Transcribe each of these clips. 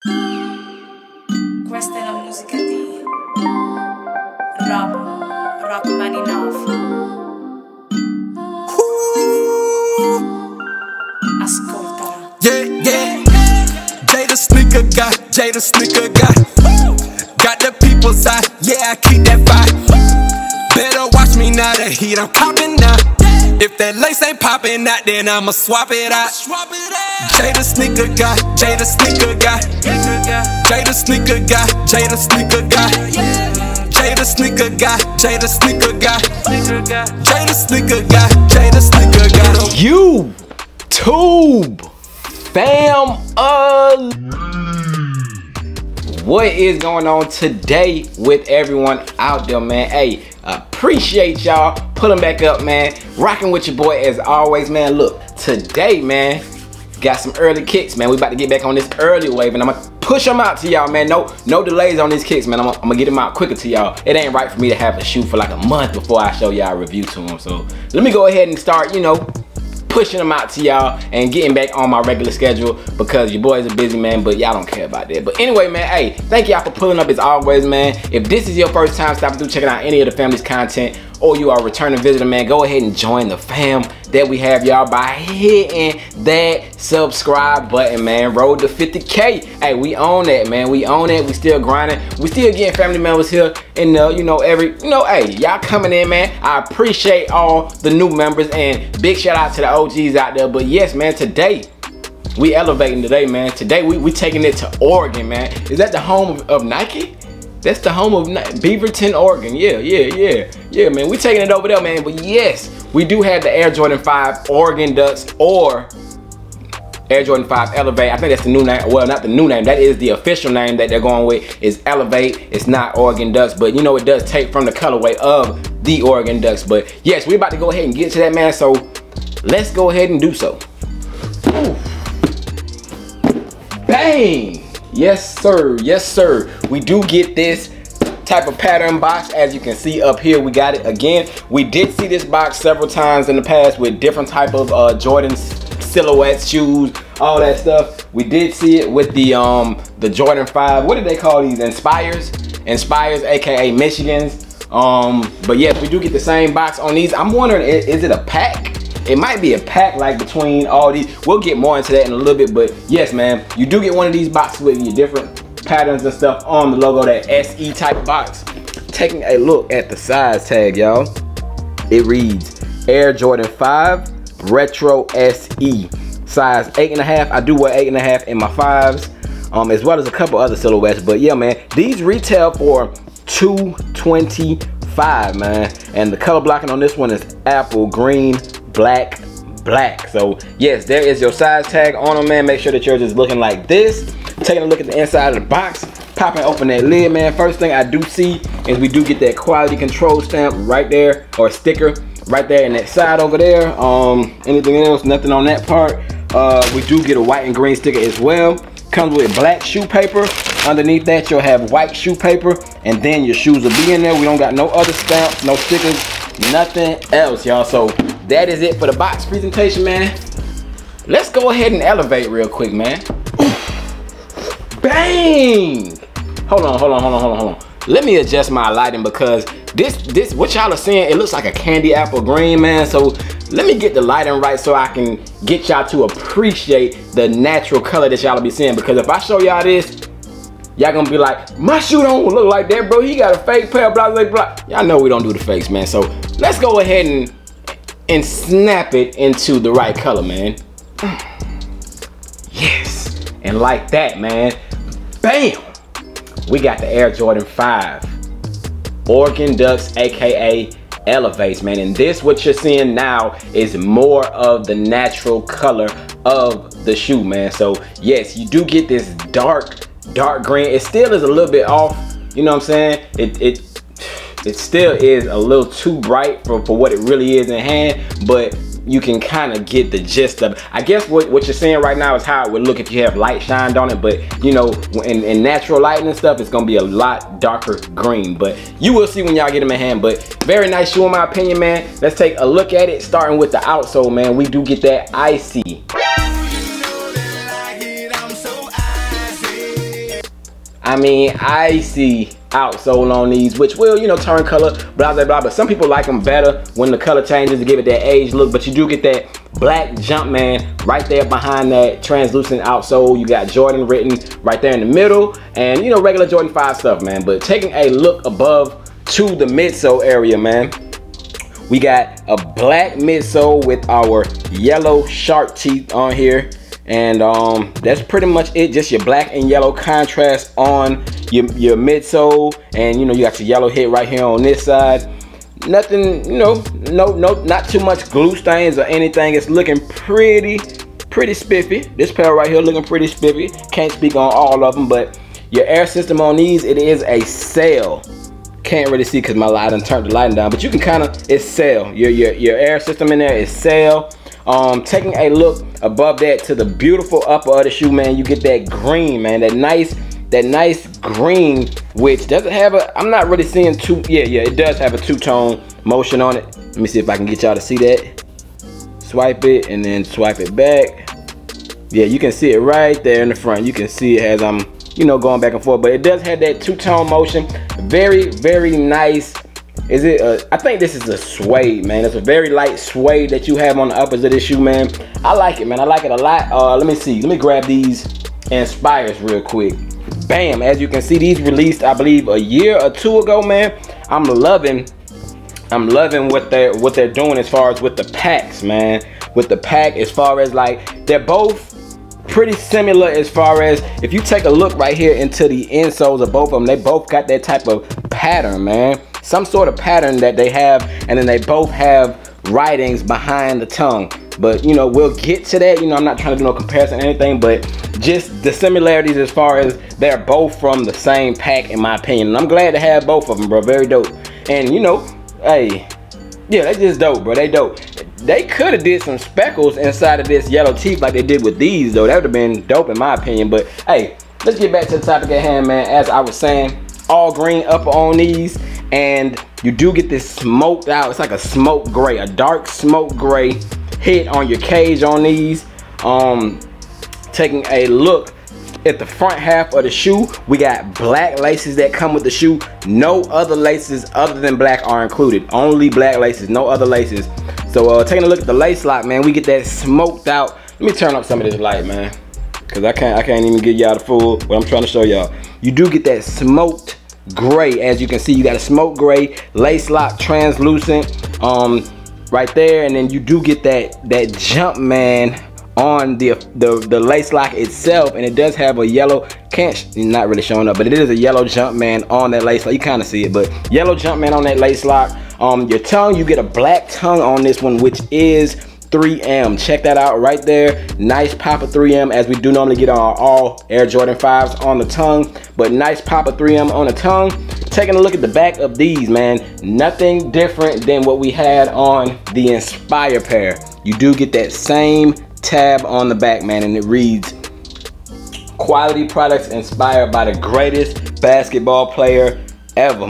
Questa è la musica di Rob, Rockmaninov. Ascoltala. Yeah, yeah. The sneaker guy, the sneaker guy. Got the people's eye, yeah, I keep that fire. Better watch me now, the heat I'm copping now. If that lace ain't popping out, then I'ma swap it out. Jay the sneaker guy, Jay the sneaker guy. Jay the sneaker guy, Jay the sneaker guy. Jay the sneaker guy, Jay the sneaker guy. Jay the sneaker guy, Jay the sneaker guy. You tube fam uh what is going on today with everyone out there man hey appreciate y'all. Pulling back up man. Rocking with your boy as always man. Look today man got some early kicks man. We about to get back on this early wave and i'm gonna push them out to y'all man. No no delays on these kicks man. I'm, I'm gonna get them out quicker to y'all. It ain't right for me to have a shoot for like a month before i show y'all a review to them so let me go ahead and start you know pushing them out to y'all and getting back on my regular schedule because your boy's a busy man, but y'all don't care about that. But anyway, man, hey, thank y'all for pulling up as always, man. If this is your first time stopping through checking out any of the family's content, or you are a returning visitor, man, go ahead and join the fam that we have y'all by hitting that subscribe button, man. Road to 50K. Hey, we own that, man. We own it. We still grinding. We still getting family members here and, the, you know, every, you know, hey, y'all coming in, man. I appreciate all the new members and big shout out to the OGs out there. But yes, man, today, we elevating today, man. Today, we, we taking it to Oregon, man. Is that the home of, of Nike? That's the home of Beaverton, Oregon. Yeah, yeah, yeah. Yeah, man. We taking it over there, man. But yes, we do have the Air Jordan 5 Oregon Ducks or Air Jordan 5 Elevate. I think that's the new name. Well, not the new name. That is the official name that they're going with is Elevate. It's not Oregon Ducks, but you know it does take from the colorway of the Oregon Ducks. But yes, we're about to go ahead and get to that, man. So let's go ahead and do so. Ooh. Bang! Yes, sir. Yes, sir. We do get this type of pattern box. As you can see up here we got it again. We did see this box several times in the past with different type of uh jordans silhouettes shoes all that stuff. We did see it with the um the jordan 5 what did they call these? Inspires? Inspires aka michigans. Um but yes we do get the same box on these. I'm wondering is, is it a pack it might be a pack like between all these we'll get more into that in a little bit but yes man you do get one of these boxes with your different patterns and stuff on the logo, that SE type box. Taking a look at the size tag, y'all. It reads Air Jordan 5 Retro SE. Size eight and a half. I do wear eight and a half in my fives. Um, as well as a couple other silhouettes. But yeah, man, these retail for 225 man. And the color blocking on this one is apple, green, black, black. So yes, there is your size tag on them, man. Make sure that yours is looking like this. Taking a look at the inside of the box, popping open that lid, man. First thing I do see is we do get that quality control stamp right there, or sticker right there in that side over there. Um, anything else? Nothing on that part. Uh, we do get a white and green sticker as well. Comes with black shoe paper. Underneath that, you'll have white shoe paper, and then your shoes will be in there. We don't got no other stamps, no stickers, nothing else, y'all. So that is it for the box presentation, man. Let's go ahead and elevate real quick, man. Bang! Hold on, hold on, hold on, hold on, hold on. Let me adjust my lighting because this, this, what y'all are seeing, it looks like a candy apple green, man. So let me get the lighting right so I can get y'all to appreciate the natural color that y'all will be seeing. Because if I show y'all this, y'all gonna be like, my shoe don't look like that, bro. He got a fake pair, blah, blah, blah. Y'all know we don't do the fakes, man. So let's go ahead and, and snap it into the right color, man. Yes, and like that, man. Bam! We got the Air Jordan 5. Oregon Ducks, AKA Elevates, man. And this, what you're seeing now, is more of the natural color of the shoe, man. So, yes, you do get this dark, dark green. It still is a little bit off, you know what I'm saying? It, it, it still is a little too bright for, for what it really is in hand, but you can kind of get the gist of it. I guess what, what you're seeing right now is how it would look if you have light shined on it, but you know, in, in natural lighting and stuff, it's gonna be a lot darker green, but you will see when y'all get them in hand, but very nice shoe in my opinion, man. Let's take a look at it, starting with the outsole, man. We do get that icy. I mean, I see outsole on these, which will, you know, turn color, blah, blah, blah. But some people like them better when the color changes to give it that age look. But you do get that black Jumpman right there behind that translucent outsole. You got Jordan written right there in the middle. And, you know, regular Jordan 5 stuff, man. But taking a look above to the midsole area, man. We got a black midsole with our yellow shark teeth on here and um, that's pretty much it. Just your black and yellow contrast on your, your midsole. And you know you got your yellow hit right here on this side. Nothing you know no no not too much glue stains or anything. It's looking pretty pretty spiffy. This pair right here looking pretty spiffy. Can't speak on all of them but your air system on these it is a sail can't really see because my light turned the lighting down but you can kind of it's sail your, your your air system in there is sail um, taking a look above that to the beautiful upper of the shoe, man, you get that green, man, that nice, that nice green, which doesn't have a, I'm not really seeing two, yeah, yeah, it does have a two-tone motion on it. Let me see if I can get y'all to see that. Swipe it and then swipe it back. Yeah, you can see it right there in the front. You can see it as I'm, you know, going back and forth, but it does have that two-tone motion. Very, very nice is it, a, I think this is a suede, man. It's a very light suede that you have on the uppers of this shoe, man. I like it, man. I like it a lot. Uh, let me see. Let me grab these Inspires real quick. Bam, as you can see, these released, I believe, a year or two ago, man. I'm loving, I'm loving what they're, what they're doing as far as with the packs, man. With the pack, as far as like, they're both pretty similar as far as if you take a look right here into the insoles of both of them they both got that type of pattern man some sort of pattern that they have and then they both have writings behind the tongue. But you know we'll get to that. You know i'm not trying to do no comparison or anything but just the similarities as far as they're both from the same pack in my opinion. And i'm glad to have both of them bro. Very dope. And you know hey yeah they just dope bro. They dope. They could have did some speckles inside of this yellow teeth like they did with these though. That would have been dope in my opinion. But hey let's get back to the topic at hand man. As i was saying all green up on these and you do get this smoked out. It's like a smoke gray a dark smoke gray hit on your cage on these. Um taking a look at the front half of the shoe we got black laces that come with the shoe. No other laces other than black are included. Only black laces no other laces. So uh taking a look at the lace lock man we get that smoked out. Let me turn up some of this light man because i can't i can't even get y'all the full what i'm trying to show y'all. You do get that smoked gray. As you can see you got a smoke gray lace lock translucent um right there. And then you do get that that Jumpman on the, the the lace lock itself. And it does have a yellow can't not really showing up but it is a yellow Jumpman on that lace lock. You kind of see it but yellow Jumpman on that lace lock. Um your tongue you get a black tongue on this one which is 3M. Check that out right there. Nice pop of 3M as we do normally get on all Air Jordan 5s on the tongue. But nice pop of 3M on the tongue. Taking a look at the back of these, man. Nothing different than what we had on the Inspire pair. You do get that same tab on the back, man. And it reads, quality products inspired by the greatest basketball player ever.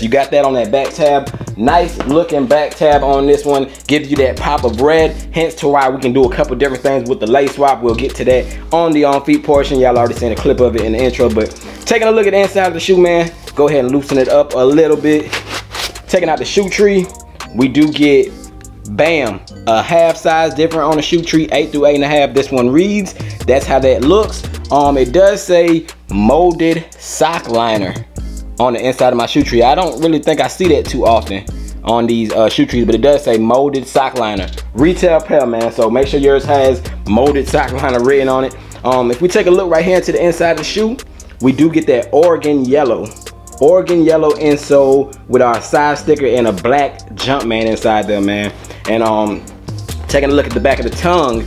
You got that on that back tab. Nice looking back tab on this one. Gives you that pop of red. Hence to why we can do a couple different things with the lace swap. We'll get to that on the on feet portion. Y'all already seen a clip of it in the intro. But taking a look at the inside of the shoe, man. Go ahead and loosen it up a little bit. Taking out the shoe tree. We do get bam a half size different on the shoe tree eight through eight and a half this one reads that's how that looks um it does say molded sock liner on the inside of my shoe tree. I don't really think I see that too often on these uh, shoe trees, but it does say molded sock liner. Retail pair, man, so make sure yours has molded sock liner written on it. Um, if we take a look right here to the inside of the shoe, we do get that Oregon yellow. Oregon yellow insole with our side sticker and a black Jumpman inside there, man. And um, taking a look at the back of the tongue,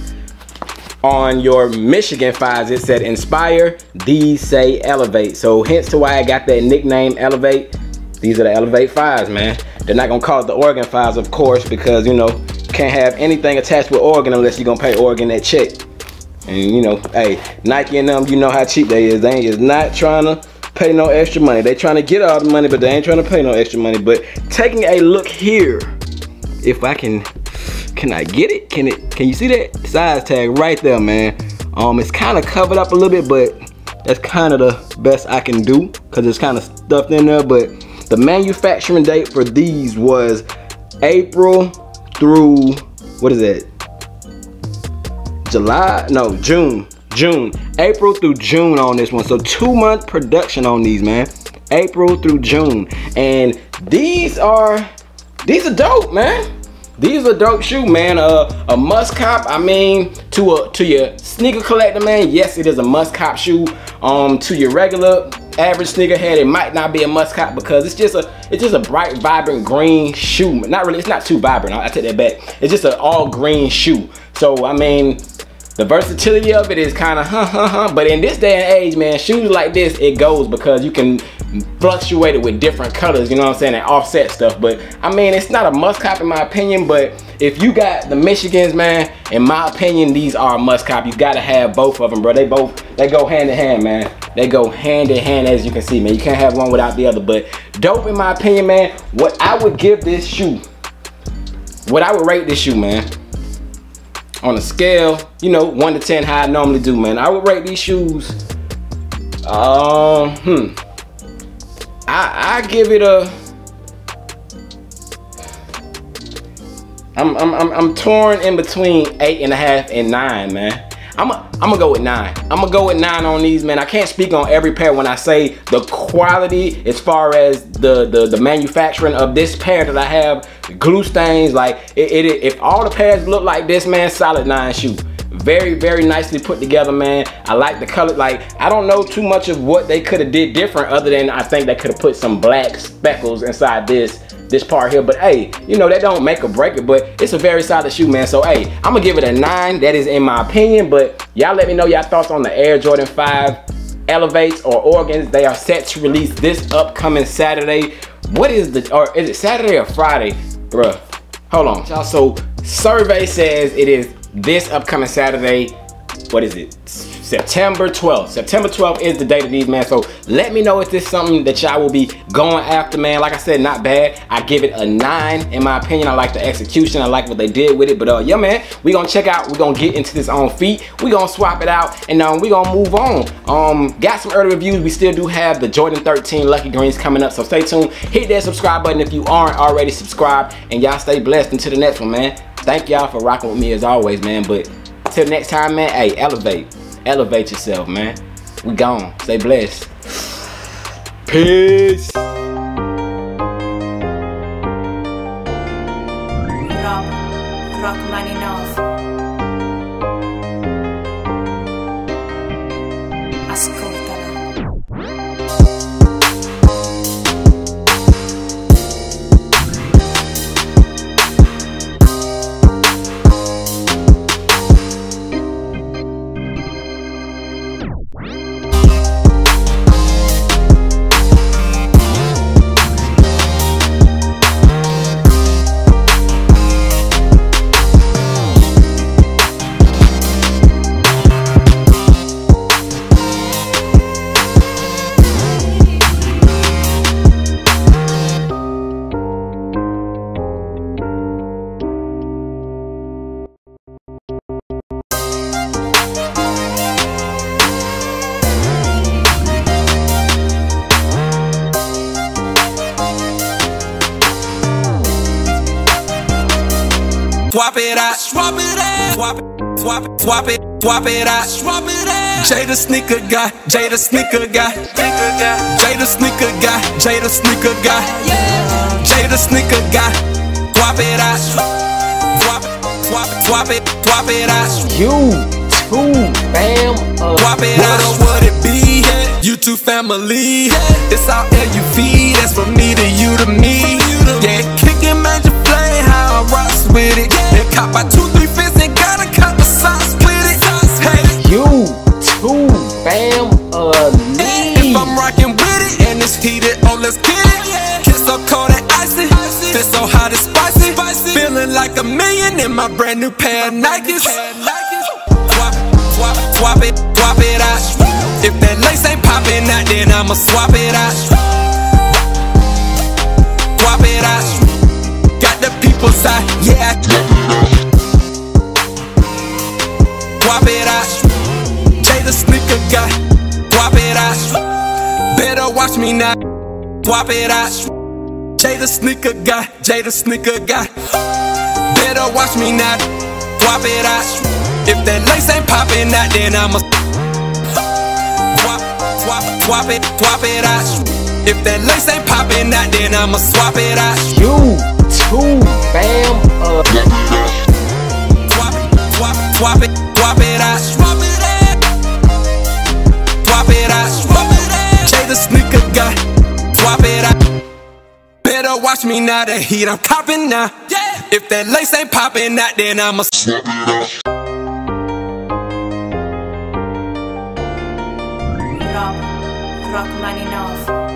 on your Michigan fives, it said inspire, these say elevate. So hence to why I got that nickname elevate. These are the elevate fives, man. They're not gonna call it the Oregon fives, of course, because you know, can't have anything attached with Oregon unless you're gonna pay Oregon that check. And you know, hey, Nike and them, you know how cheap they is. They ain't is not trying to pay no extra money. They trying to get all the money, but they ain't trying to pay no extra money. But taking a look here, if I can can I get it? Can it? Can you see that size tag right there, man? Um, it's kind of covered up a little bit, but that's kind of the best I can do because it's kind of stuffed in there. But the manufacturing date for these was April through what is it? July? No, June. June. April through June on this one. So two month production on these, man. April through June. And these are these are dope, man. These are dope shoe, man. Uh, a must cop. I mean, to a to your sneaker collector, man. Yes, it is a must cop shoe. Um, to your regular average sneakerhead, it might not be a must cop because it's just a it's just a bright, vibrant green shoe. Not really. It's not too vibrant. I, I take that back. It's just an all green shoe. So I mean, the versatility of it is kind of huh huh huh. But in this day and age, man, shoes like this, it goes because you can fluctuate it with different colors, you know what I'm saying, and offset stuff. But I mean, it's not a must cop in my opinion, but if you got the Michigans, man, in my opinion, these are must cop. You gotta have both of them, bro. They both, they go hand in hand, man. They go hand in hand, as you can see, man. You can't have one without the other. But dope in my opinion, man. What I would give this shoe, what I would rate this shoe, man on a scale, you know, one to 10, how I normally do, man. I would rate these shoes, um, hmm. I, I give it a, I'm, I'm, I'm, I'm torn in between eight and a half and nine, man. I'm a, I'm gonna go with nine. I'm gonna go with nine on these, man. I can't speak on every pair when I say the quality as far as the, the, the manufacturing of this pair that I have, glue stains, like it, it, if all the pairs look like this, man, solid nine shoe. Very, very nicely put together, man. I like the color. Like, I don't know too much of what they could have did different other than I think they could have put some black speckles inside this this part here. But hey, you know, that don't make or break it, but it's a very solid shoe, man. So hey, I'm gonna give it a nine. That is in my opinion, but y'all let me know y'all thoughts on the Air Jordan 5 Elevates or Oregons. They are set to release this upcoming Saturday. What is the, or is it Saturday or Friday? Bruh, hold on. Y'all, so survey says it is this upcoming Saturday. What is it? September 12th. September 12th is the date of these, man. So let me know if this is something that y'all will be going after, man. Like I said, not bad. I give it a nine in my opinion. I like the execution. I like what they did with it. But uh, yeah, man, we gonna check out. we gonna get into this on feet. we gonna swap it out and um, we gonna move on. Um, got some early reviews. We still do have the Jordan 13 Lucky Greens coming up. So stay tuned. Hit that subscribe button if you aren't already subscribed. And y'all stay blessed until the next one, man. Thank y'all for rocking with me as always, man. But till next time, man, hey, elevate elevate yourself, man. We gone. Stay blessed. Peace. Rock, rock money enough. Swap it out, swap it out, swap it, swap it, swap it, swap it out, swap it out. Jada sneaker guy, Jada sneaker guy, Jada sneaker guy, Jada sneaker guy, Jada sneaker guy. Swap it out, swap it, swap it, swap it, swap it out. You too, fam. Uh, Swap it out, what it be? You two family. It's all LUV. That's from me to you to me. Yeah, I'ma swap it out. Swap it out. Got the people's eye, yeah. Swap it out. Jada sneaker guy, swap it out. Better watch me now. Swap it out. Jay the sneaker guy, Jay the sneaker guy. Better watch me now. Swap it out. If that lace ain't popping out, then I'ma swap, swap it, swap it out. If that lace ain't popping out, then I'ma swap it out. You too, fam. Uh, Swap it, swap, swap it, swap it out. Swap it out. Swap it out. Swap it out. Jay the sneaker guy. Swap it out. Better watch me now. The heat I'm copping now. Yeah. If that lace ain't popping out, then I'ma swap it out. Rock Money North.